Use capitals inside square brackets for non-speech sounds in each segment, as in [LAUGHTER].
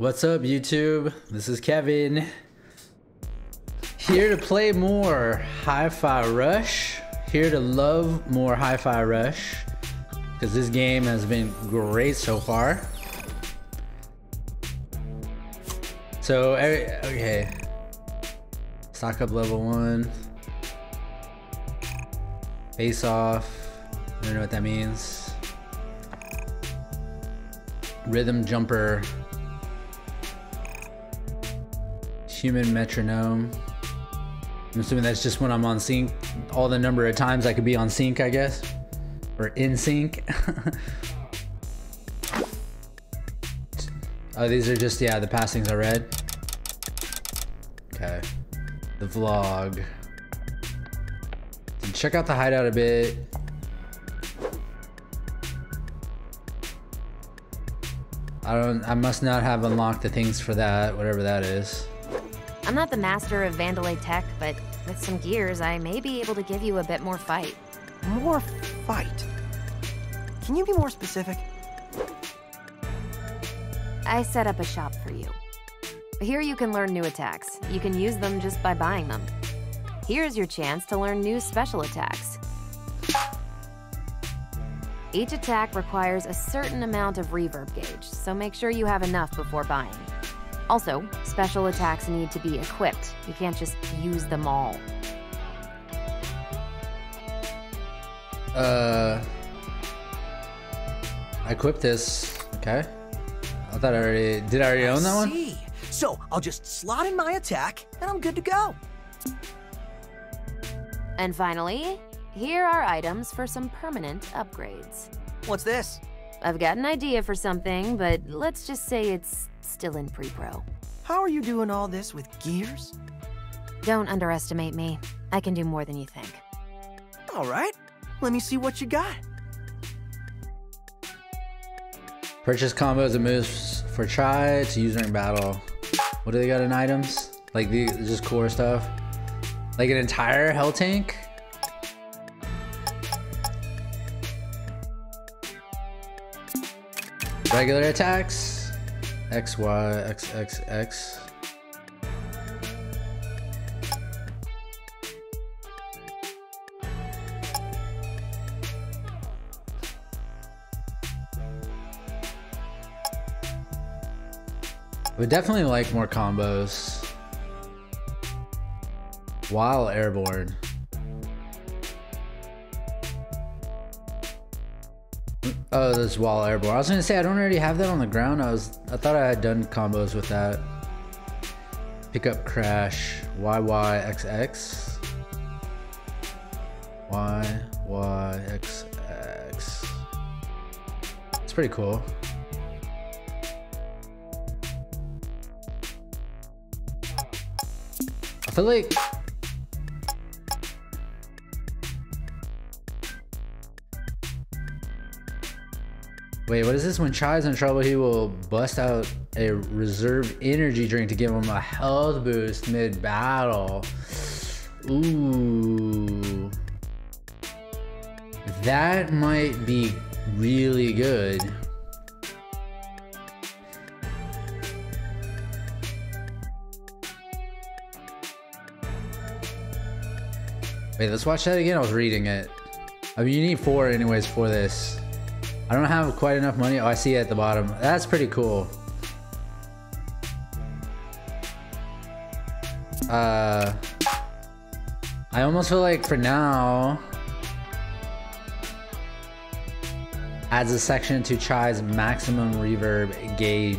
What's up, YouTube? This is Kevin. Here to play more Hi-Fi Rush. Here to love more Hi-Fi Rush. Because this game has been great so far. So, okay. Stock up level one. Face off. I don't know what that means. Rhythm jumper. Human metronome. I'm assuming that's just when I'm on sync. All the number of times I could be on sync, I guess. Or in sync. [LAUGHS] oh, these are just, yeah, the passings I read. Okay. The vlog. Check out the hideout a bit. I don't, I must not have unlocked the things for that, whatever that is. I'm not the master of Vandelay tech, but with some gears, I may be able to give you a bit more fight. More fight? Can you be more specific? I set up a shop for you. Here you can learn new attacks. You can use them just by buying them. Here's your chance to learn new special attacks. Each attack requires a certain amount of reverb gauge, so make sure you have enough before buying. Also, special attacks need to be equipped. You can't just use them all. Uh, I equipped this. Okay. I thought I already did. I already own that one. See. So I'll just slot in my attack, and I'm good to go. And finally, here are items for some permanent upgrades. What's this? I've got an idea for something, but let's just say it's still in pre-pro. How are you doing all this with gears? Don't underestimate me. I can do more than you think. All right. Let me see what you got. Purchase combos and moves for try to use during battle. What do they got in items? Like the just core stuff? Like an entire hell tank? Regular attacks? X, Y, X, X, X. would definitely like more combos while airborne. Oh, this wall airborne. I was gonna say I don't already have that on the ground. I was I thought I had done combos with that. Pick up crash YYXX YYXX. It's pretty cool. I feel like Wait, what is this? When Chai's in trouble, he will bust out a reserve energy drink to give him a health boost mid-battle. Ooh. That might be really good. Wait, let's watch that again. I was reading it. I mean, you need four anyways for this. I don't have quite enough money. Oh, I see it at the bottom. That's pretty cool. Uh, I almost feel like for now, adds a section to Chai's maximum reverb gauge.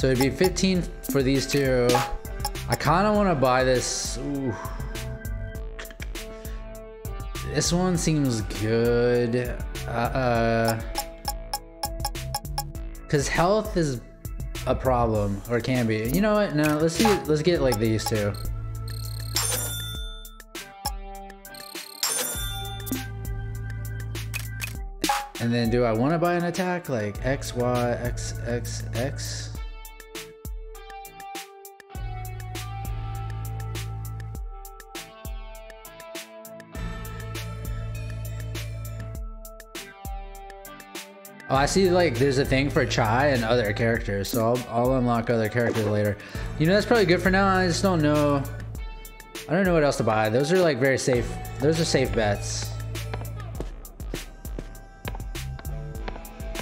So it'd be 15 for these two. I kind of want to buy this. Ooh. This one seems good. Uh, uh, Cause health is a problem, or can be. You know what? No, let's see. Let's get like these two. And then do I want to buy an attack like X, Y, X, X, X? Oh, I see like there's a thing for Chai and other characters, so I'll, I'll unlock other characters later. You know, that's probably good for now. I just don't know. I don't know what else to buy. Those are like very safe. Those are safe bets.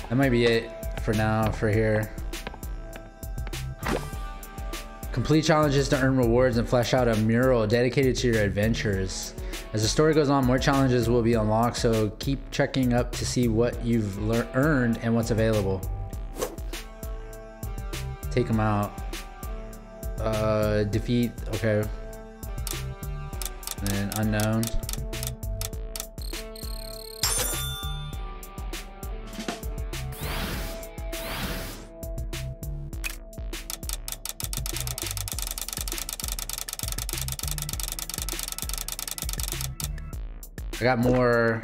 That might be it for now for here. Complete challenges to earn rewards and flesh out a mural dedicated to your adventures. As the story goes on, more challenges will be unlocked, so keep checking up to see what you've earned and what's available. Take them out. Uh, defeat, okay. And unknown. I got more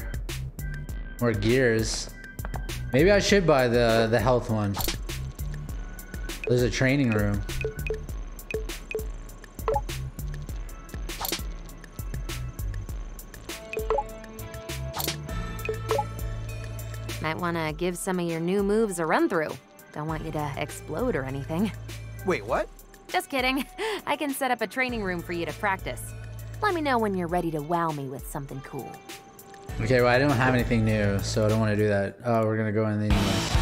more gears. Maybe I should buy the the health one. There's a training room. Might want to give some of your new moves a run through. Don't want you to explode or anything. Wait, what? Just kidding. [LAUGHS] I can set up a training room for you to practice. Let me know when you're ready to wow me with something cool. Okay, well, I don't have anything new, so I don't want to do that. Oh, we're gonna go in anyway.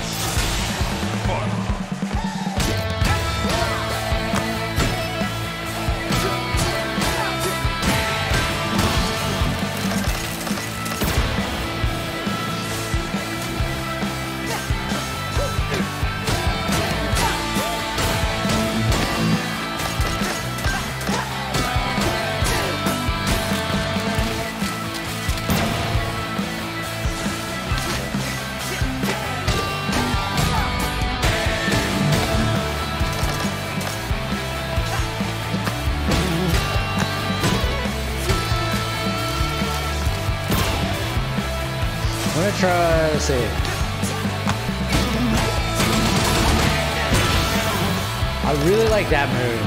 I really like that move.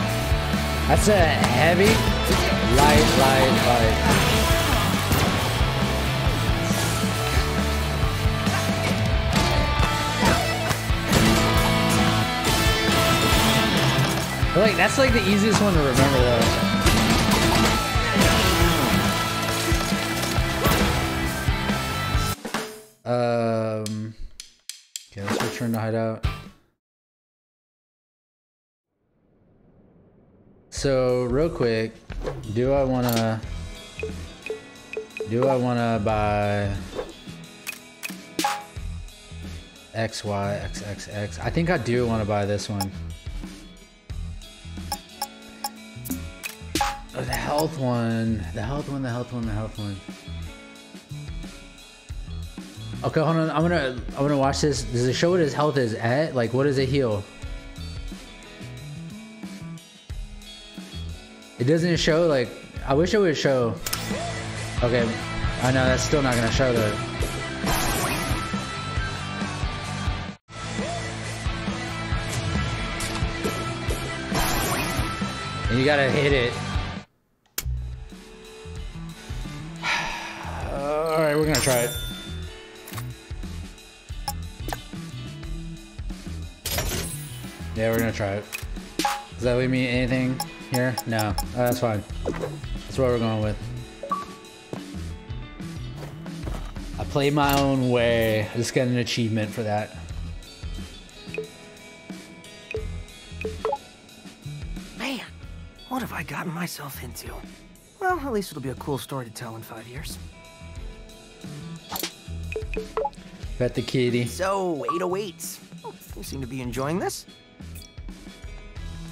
That's a heavy, light, light, light. like that's like the easiest one to remember though. Um, return to hideout. So real quick, do I wanna do I wanna buy X Y X X X? I think I do want to buy this one. The health one, the health one, the health one, the health one. Okay, hold on. I'm gonna I'm gonna watch this. Does it show what his health is at? Like, what does it heal? It doesn't show. Like, I wish it would show. Okay, I know that's still not gonna show though. And you gotta hit it. [SIGHS] All right, we're gonna try it. Yeah, we're gonna try it. Does that leave me anything here? No. Oh, that's fine. That's what we're going with. I play my own way. I just got an achievement for that. Man, what have I gotten myself into? Well, at least it'll be a cool story to tell in five years. Bet the kitty. So, 808s. Hmm, you seem to be enjoying this.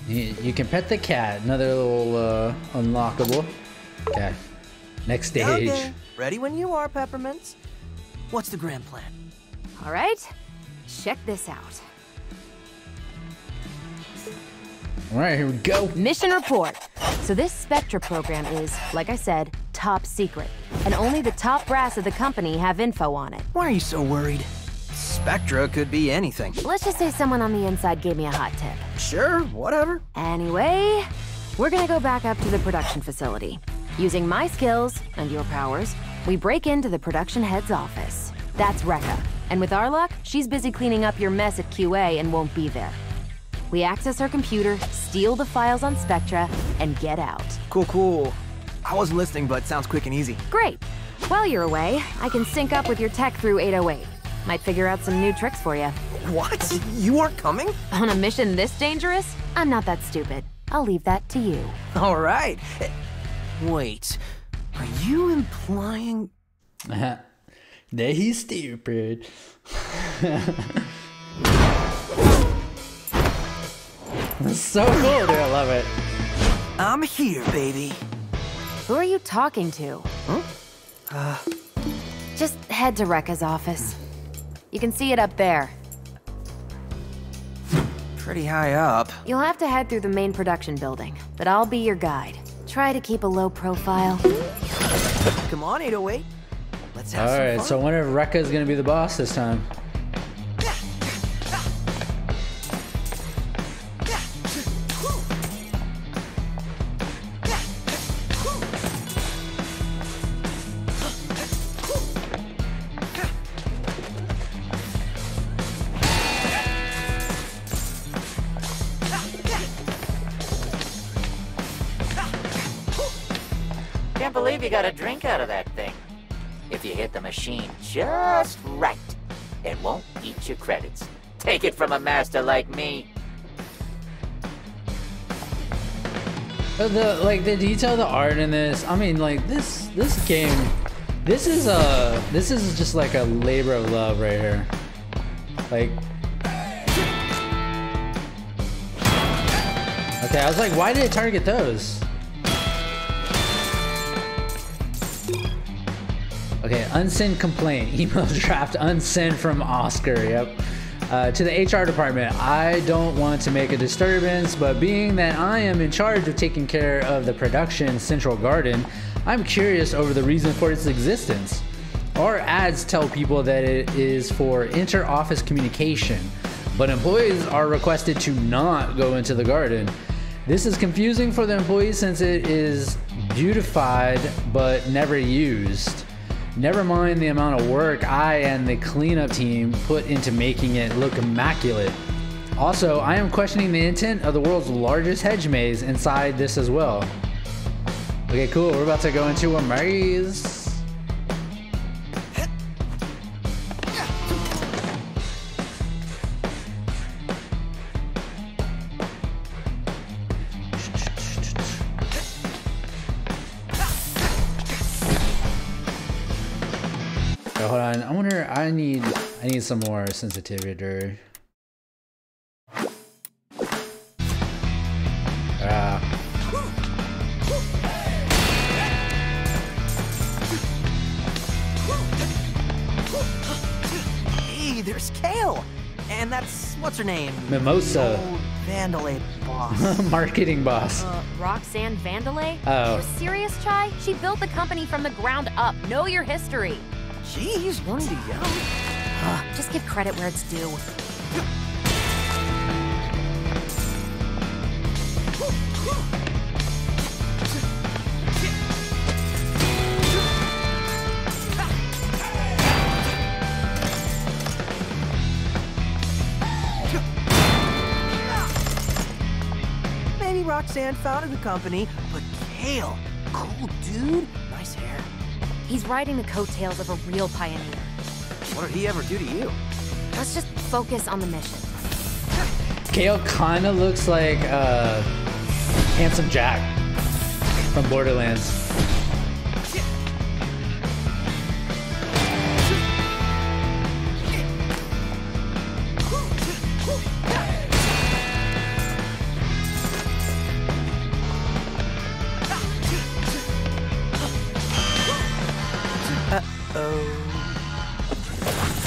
You, you can pet the cat. Another little uh, unlockable. Okay. Next stage. Okay. Ready when you are, Peppermints. What's the grand plan? All right. Check this out. All right, here we go. Mission report. So this Spectra program is, like I said, top secret. And only the top brass of the company have info on it. Why are you so worried? Spectra could be anything. Let's just say someone on the inside gave me a hot tip. Sure, whatever. Anyway, we're gonna go back up to the production facility. Using my skills and your powers, we break into the production head's office. That's Rekka. And with our luck, she's busy cleaning up your mess at QA and won't be there. We access her computer, steal the files on Spectra, and get out. Cool, cool. I wasn't listening, but sounds quick and easy. Great. While you're away, I can sync up with your tech through 808. Might figure out some new tricks for you. What? You aren't coming? On a mission this dangerous? I'm not that stupid. I'll leave that to you. All right. Wait, are you implying... [LAUGHS] that he's stupid. [LAUGHS] That's so cool, dude. I love it. I'm here, baby. Who are you talking to? Huh? Uh... Just head to Rekka's office. You can see it up there. Pretty high up. You'll have to head through the main production building, but I'll be your guide. Try to keep a low profile. Come on, 808. Let's have All right, fun. so wonder if Rekka's gonna be the boss this time. You got a drink out of that thing. If you hit the machine just right, it won't eat your credits. Take it from a master like me. The like the detail, the art in this. I mean, like this this game. This is a this is just like a labor of love right here. Like. Okay, I was like, why did it target those? Okay, unsend complaint. [LAUGHS] Email draft unsend from Oscar. Yep. Uh, to the HR department, I don't want to make a disturbance, but being that I am in charge of taking care of the production Central Garden, I'm curious over the reason for its existence. Our ads tell people that it is for inter office communication, but employees are requested to not go into the garden. This is confusing for the employees since it is beautified but never used. Never mind the amount of work I and the cleanup team put into making it look immaculate. Also, I am questioning the intent of the world's largest hedge maze inside this as well. Okay, cool. We're about to go into a maze. Some more sensitivity. Ah. Hey, there's Kale! And that's, what's her name? Mimosa. Old Vandelay boss. [LAUGHS] Marketing boss. Uh, Roxanne Vandelay? Oh. You serious, Chai? She built the company from the ground up. Know your history. Jeez, you need to Just give credit where it's due. Maybe Roxanne founded the company, but Kale, cool dude, nice hair. He's riding the coattails of a real pioneer. What did he ever do to you? Let's just focus on the mission. Kale kind of looks like uh, Handsome Jack from Borderlands. Oh. Oh,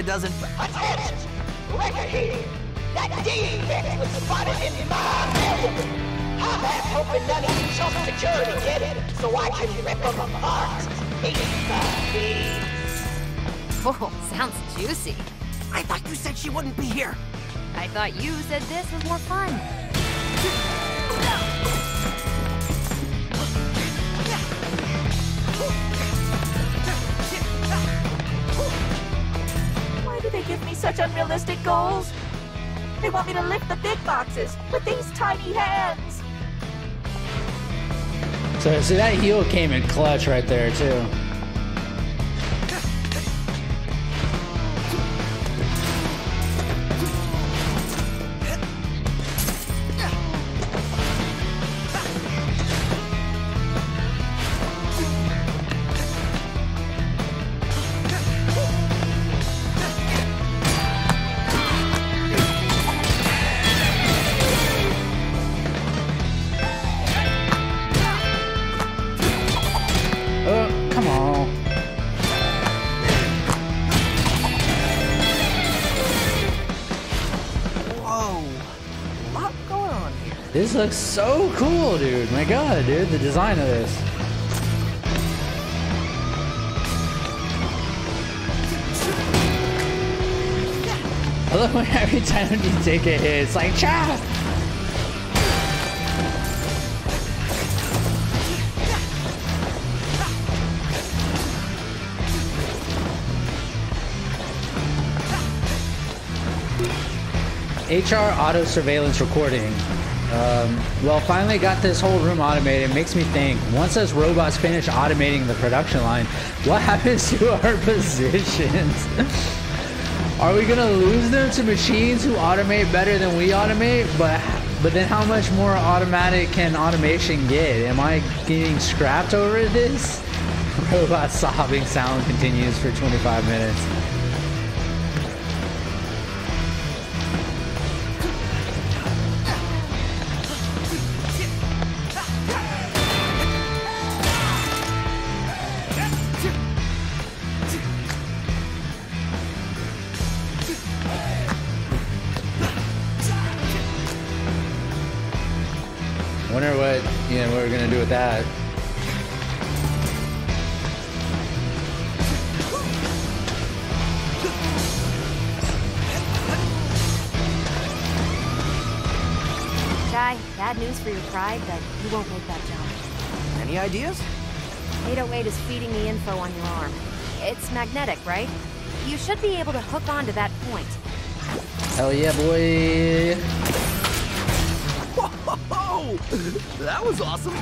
Rekka doesn't... Attention! Rekka here! That defect was spotted in my building! I'm hoping none of you social security get it, so I can rip them apart! Piece by piece! Oh, sounds juicy. I thought you said she wouldn't be here. I thought you said this was more fun. Unrealistic goals? They want me to lift the big boxes with these tiny hands. So see that heal came in clutch right there too. This looks so cool, dude. My god, dude, the design of this. I love when [LAUGHS] every time you take a hit, it's like, cha! HR auto surveillance recording. Um, well, finally got this whole room automated. Makes me think. Once those robots finish automating the production line, what [LAUGHS] happens to our positions? [LAUGHS] Are we gonna lose them to machines who automate better than we automate? But but then how much more automatic can automation get? Am I getting scrapped over this? [LAUGHS] Robot sobbing sound continues for 25 minutes. That. Chai, bad news for your pride, but you won't make that jump. Any ideas? 808 is feeding me info on your arm. It's magnetic, right? You should be able to hook onto that point. Hell yeah, boy! Whoa! [LAUGHS] That was awesome.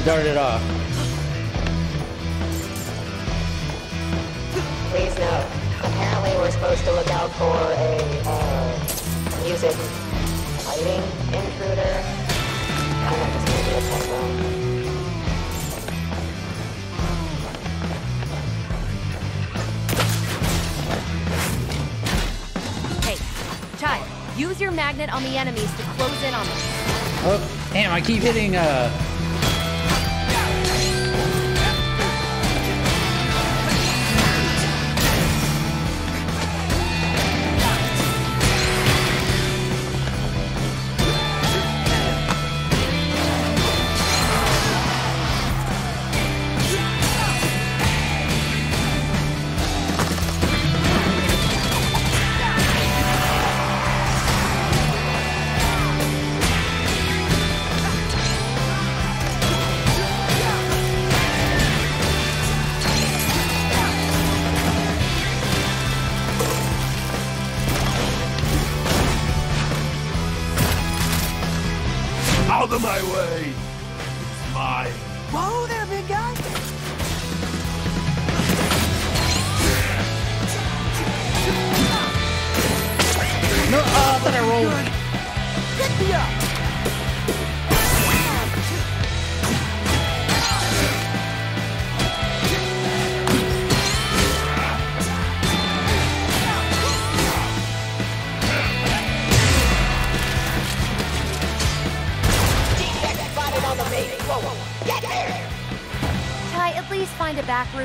I almost darted off. Please note, apparently we're supposed to look out for a, uh, music fighting intruder. I don't know, this may be a typo. Hey, Chai, use your magnet on the enemies to close in on them. Oh, damn! I keep hitting. Uh.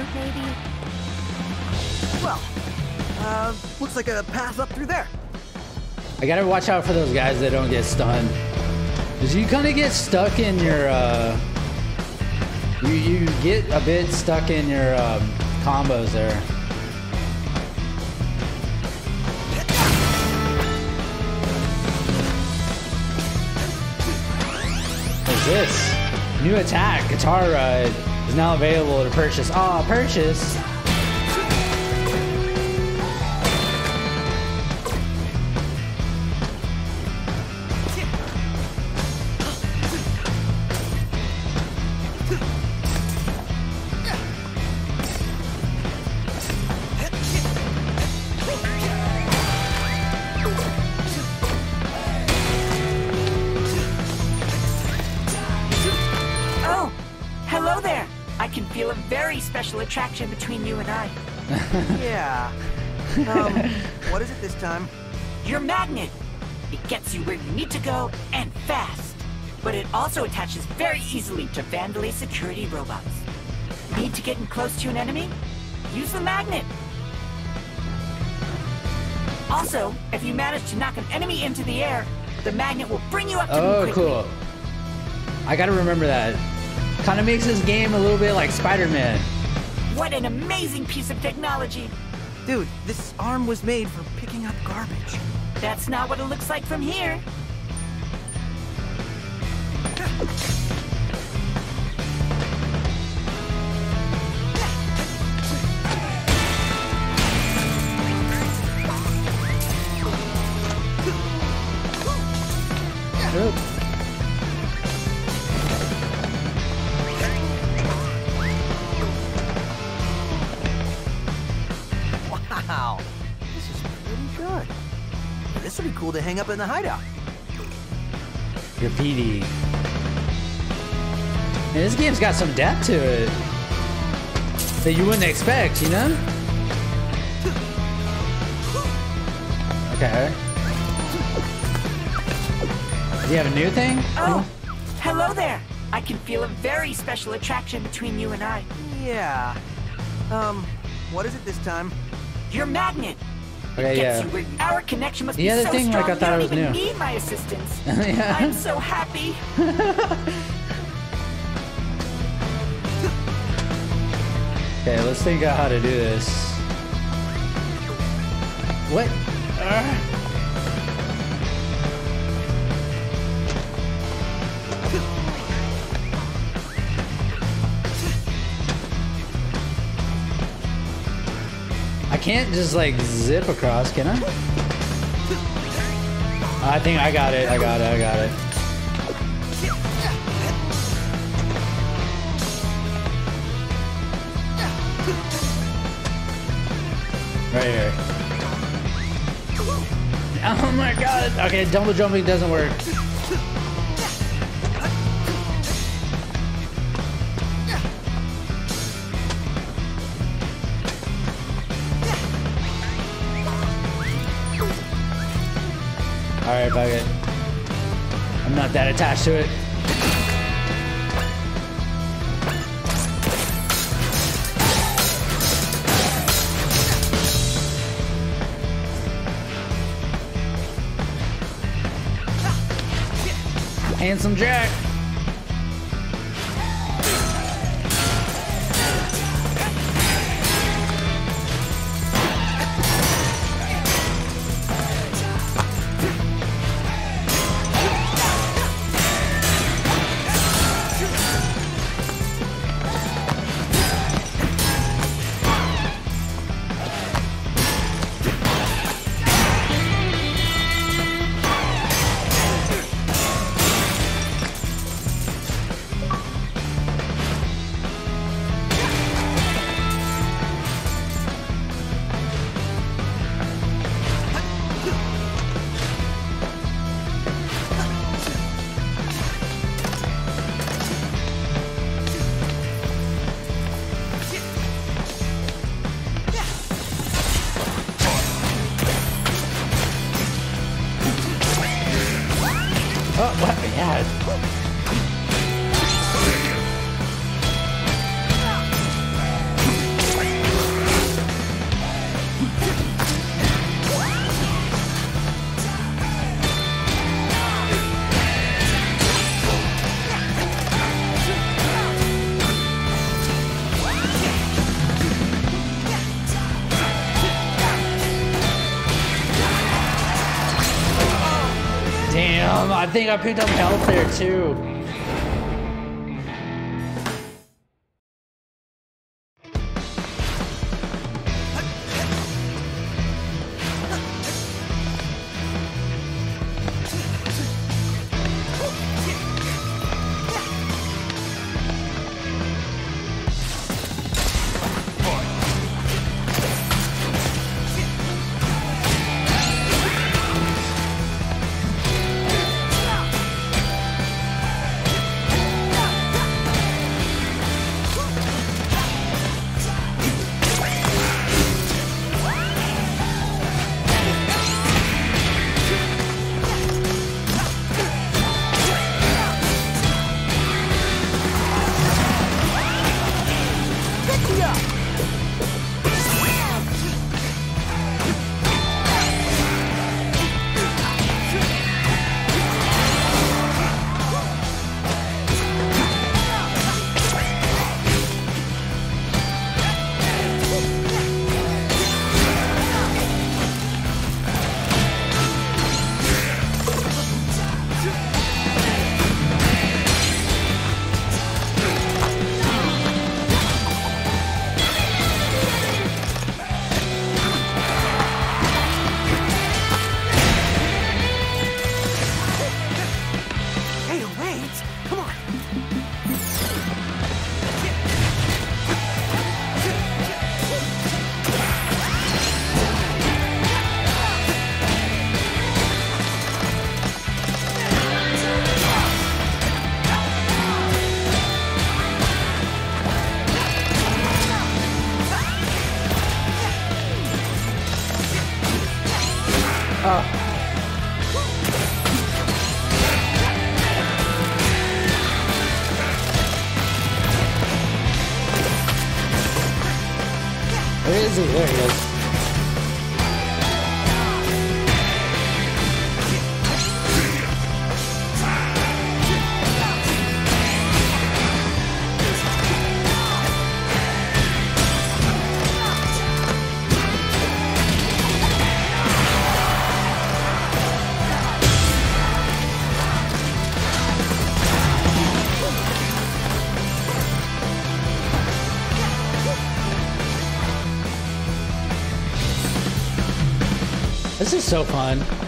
A maybe? Well, uh, looks like a path up through there. I gotta watch out for those guys that don't get stunned. Cause you kind of get stuck in your, uh, you you get a bit stuck in your um, combos there. What's this? New attack, Guitar Ride, is now available to purchase. Ah, purchase. Very special attraction between you and I. [LAUGHS] Yeah. Um, [LAUGHS] what is it this time? Your magnet. It gets you where you need to go and fast. But it also attaches very easily to Vandelay security robots. Need to get in close to an enemy? Use the magnet. Also, if you manage to knock an enemy into the air, the magnet will bring you up to them Oh, quickly. cool. I gotta remember that. Kind of makes this game a little bit like Spider-Man. What an amazing piece of technology. Dude, this arm was made for picking up garbage. That's not what it looks like from here. [LAUGHS] cool to hang up in the hideout. Graffiti. Man, this game's got some depth to it that you wouldn't expect, you know? Okay. Do you have a new thing? Oh, hello there. I can feel a very special attraction between you and I. Yeah. Um, what is it this time? Your magnet. Okay, yeah. our connection must The be other so thing, like, strong I thought you don't was even new. need my assistance. [LAUGHS] Yeah. I'm so happy. [LAUGHS] Okay, let's think out how to do this. What? Ugh. Can't just like zip across, can I? I think I got it. I got it. I got it. Right here. Oh my god. Okay, double jumping doesn't work. Alright, fuck it. I'm not that attached to it. Handsome Jack. Damn, I think I picked up health there too. So fun.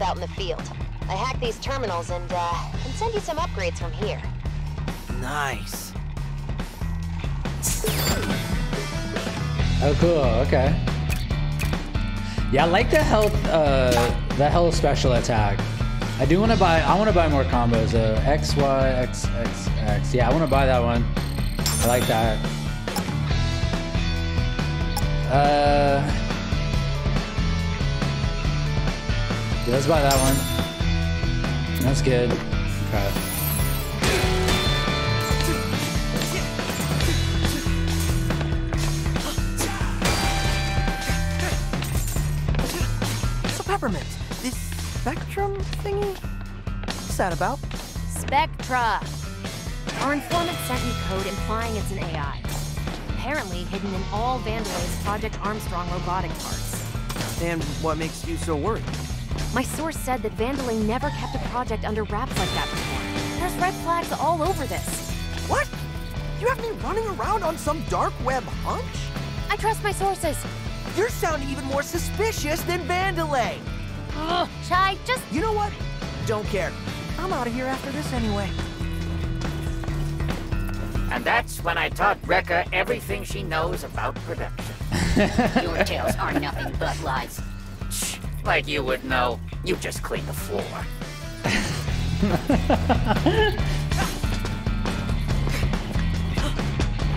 Help out in the field. I hack these terminals and, uh, can send you some upgrades from here. Nice. Oh, cool. Okay. Yeah, I like the health, uh, the health special attack. I do want to buy. I want to buy more combos. Uh, X, Y, X, X, X. Yeah, I want to buy that one. I like that. Uh, yeah, let's buy that one. That's good. Okay. So, Peppermint, this spectrum thingy? What's that about? Spectra. Our informant sent me code implying it's an AI. Apparently hidden in all Vandelay's Project Armstrong robotic parts. And what makes you so worried? My source said that Vandelay never kept a project under wraps like that before. There's red flags all over this. What? You have me running around on some dark web hunch? I trust my sources. You're sounding even more suspicious than Vandelay. Ugh, Chai, just You know what? Don't care. I'm out of here after this anyway. And that's when I taught Rekka everything she knows about production. [LAUGHS] Your tales are nothing but lies. Like you would know. You just clean the floor.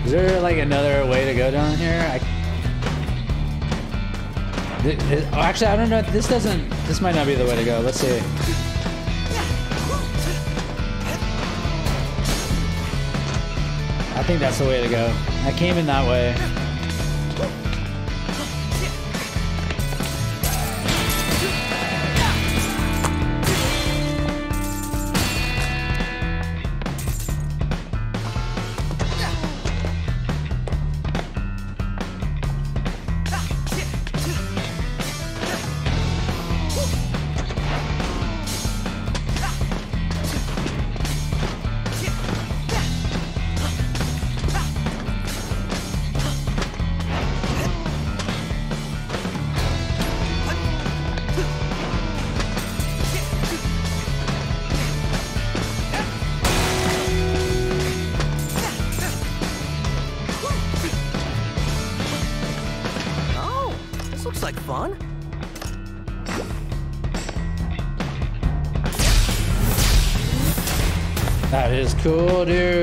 Is there like another way to go down here? I... Oh, actually, I don't know. This doesn't. This might not be the way to go. Let's see. I think that's the way to go. I came in that way. Is cool, dude.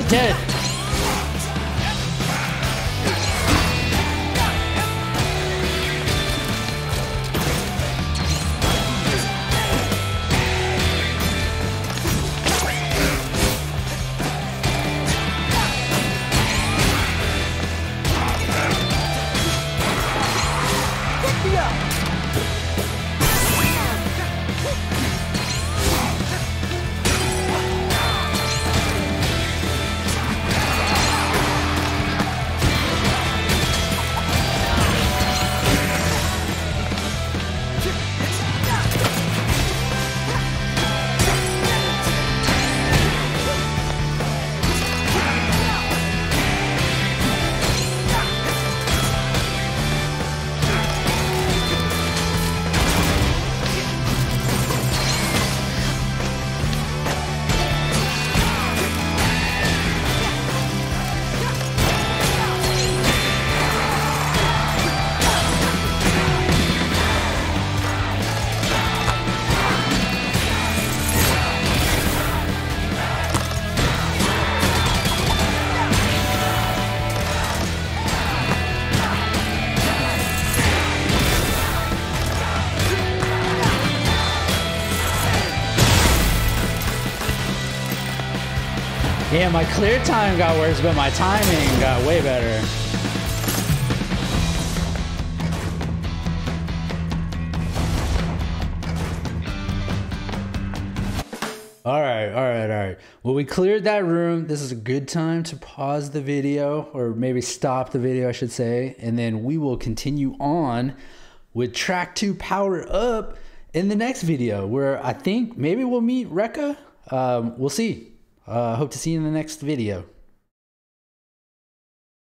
Dead. My clear time got worse, but my timing got way better. All right, all right, all right. Well, we cleared that room. This is a good time to pause the video, or maybe stop the video, I should say, and then we will continue on with track two power up in the next video, where I think maybe we'll meet Rekka. Um, we'll see. Uh, hope to see you in the next video.